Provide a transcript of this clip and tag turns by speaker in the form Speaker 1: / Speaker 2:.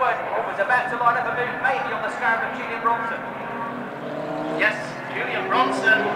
Speaker 1: forward. Was about to line up a move maybe on the scarab of Julian Bronson.
Speaker 2: Yes, Julian Bronson